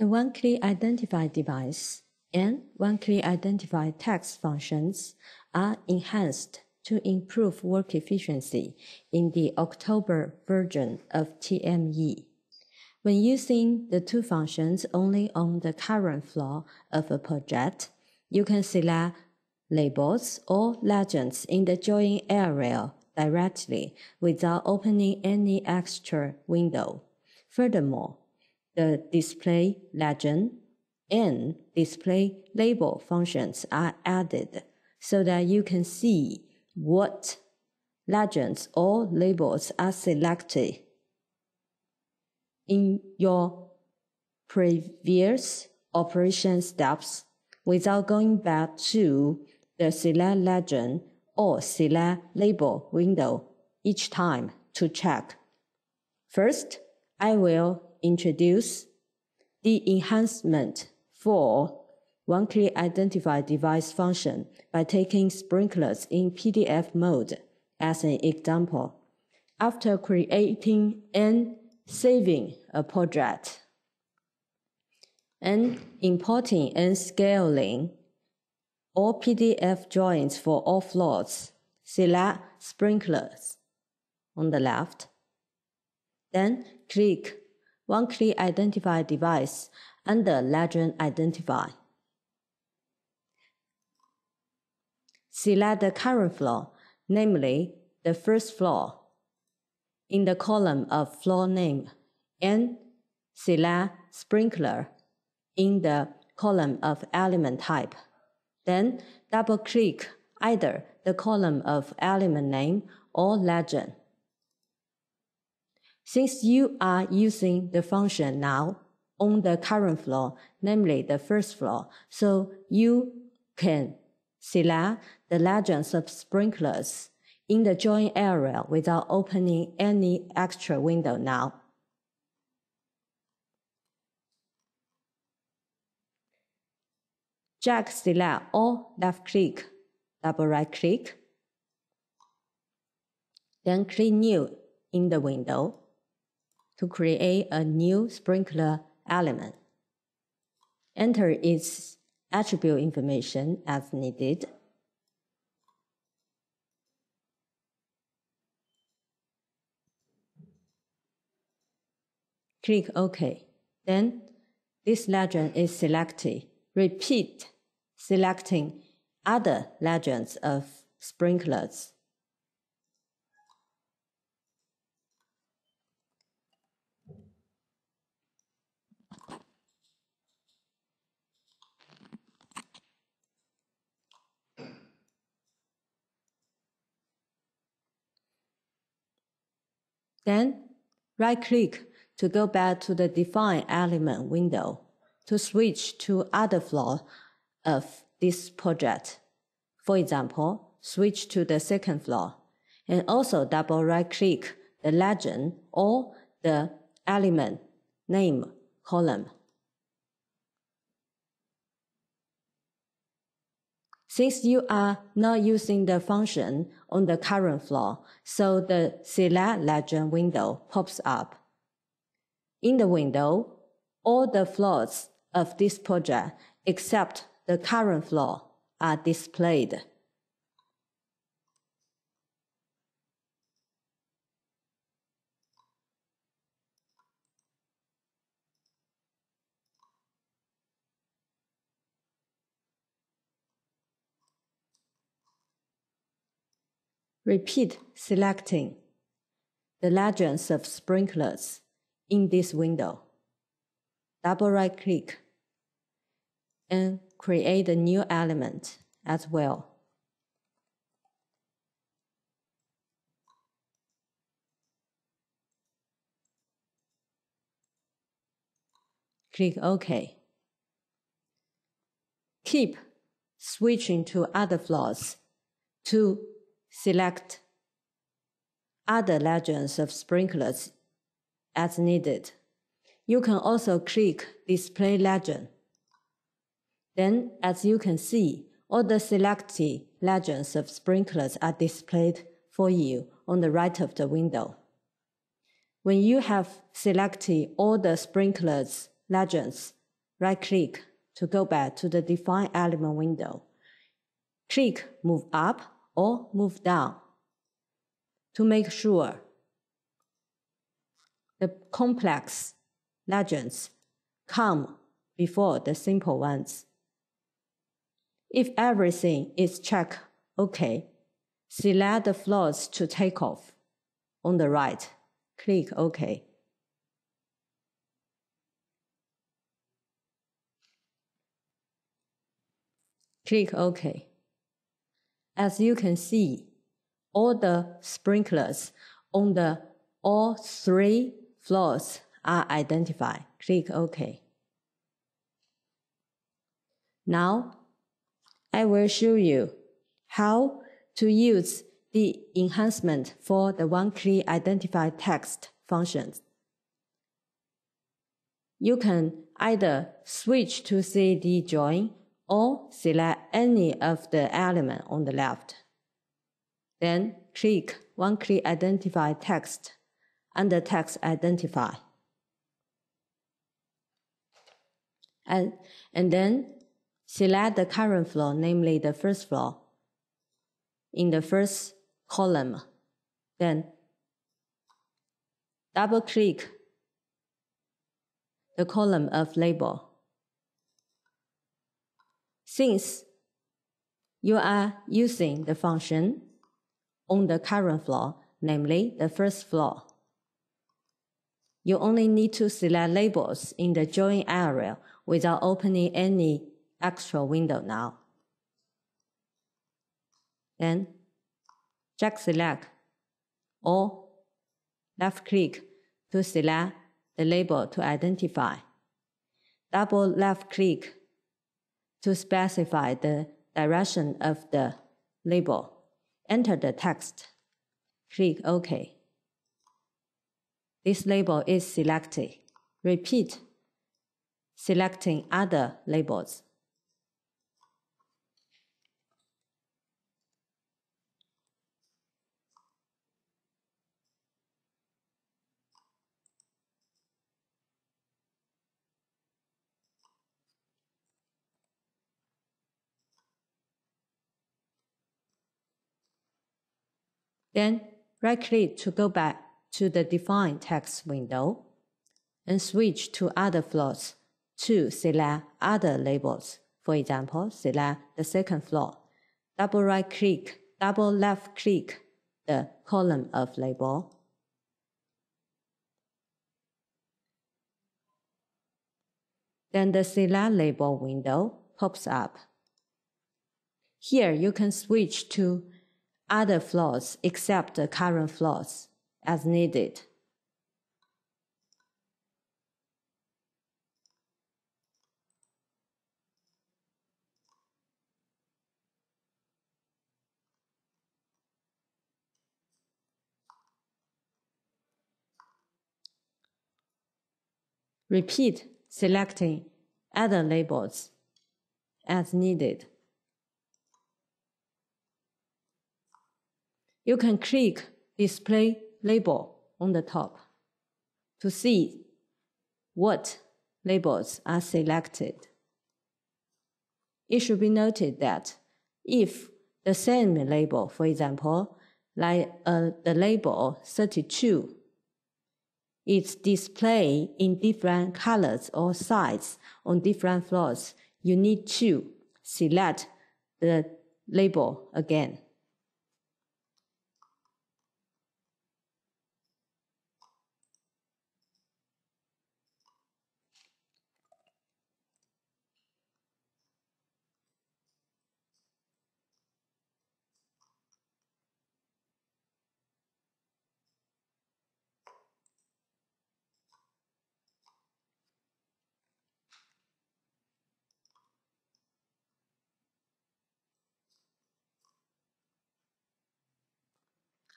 The one-click identify device and one-click identify text functions are enhanced to improve work efficiency in the October version of TME. When using the two functions only on the current floor of a project, you can select labels or legends in the join area directly without opening any extra window. Furthermore, the display legend and display label functions are added so that you can see what legends or labels are selected in your previous operation steps without going back to the select legend or select label window each time to check. First, I will introduce the enhancement for one-click identify device function by taking sprinklers in PDF mode as an example. After creating and saving a project and importing and scaling all PDF joins for all floors, select sprinklers on the left. Then click one-click identify device under legend identify. Select the current floor, namely the first floor, in the column of floor name, and select sprinkler in the column of element type. Then double-click either the column of element name or legend. Since you are using the function now on the current floor, namely the first floor, so you can select the legends of sprinklers in the join area without opening any extra window now. Jack select or left click, double right click, then click new in the window to create a new sprinkler element. Enter its attribute information as needed. Click OK. Then this legend is selected. Repeat selecting other legends of sprinklers. Then right-click to go back to the Define Element window to switch to other floor of this project. For example, switch to the second floor and also double right-click the legend or the element name column. Since you are not using the function on the current floor, so the select legend window pops up. In the window, all the floors of this project except the current floor are displayed. Repeat selecting the legends of sprinklers in this window. Double right click and create a new element as well. Click OK. Keep switching to other floors to select other legends of sprinklers as needed. You can also click Display Legend. Then, as you can see, all the selected legends of sprinklers are displayed for you on the right of the window. When you have selected all the sprinklers legends right click to go back to the Define Element window. Click Move Up or Move Down to make sure the complex legends come before the simple ones. If everything is checked OK, select the floors to take off. On the right, click OK. Click OK. As you can see, all the sprinklers on the all three floors are identified. Click OK. Now, I will show you how to use the enhancement for the one-click identify text functions. You can either switch to CAD join or select any of the element on the left. Then click one-click identify text under text identify. And, and then select the current floor, namely the first floor, in the first column. Then double click the column of label. Since you are using the function on the current floor, namely the first floor, you only need to select labels in the join area without opening any extra window now. Then check select or left click to select the label to identify. Double left click to specify the direction of the label. Enter the text. Click OK. This label is selected. Repeat selecting other labels. Then right-click to go back to the Define text window and switch to Other floors to select other labels. For example, select the second floor. Double right-click, double left-click the column of label. Then the Select Label window pops up. Here you can switch to other floors except the current floors as needed. Repeat selecting other labels as needed. You can click Display Label on the top to see what labels are selected. It should be noted that if the same label, for example, like uh, the label 32, is displayed in different colors or sizes on different floors, you need to select the label again.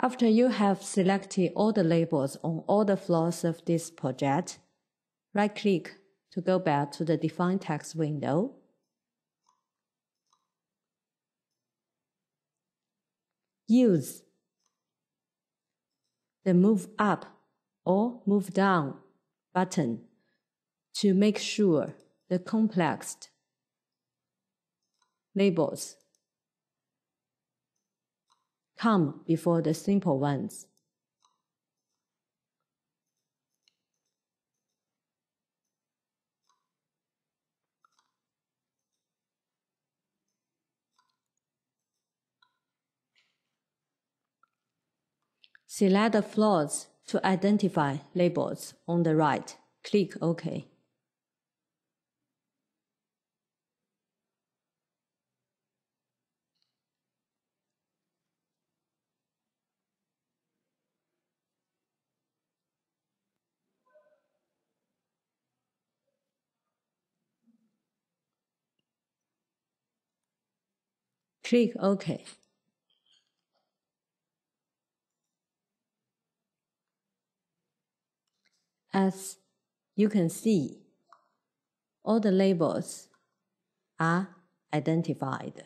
After you have selected all the labels on all the floors of this project, right-click to go back to the Define Text window. Use the Move Up or Move Down button to make sure the complex labels come before the simple ones. Select the floors to identify labels on the right. Click OK. Click OK. As you can see, all the labels are identified.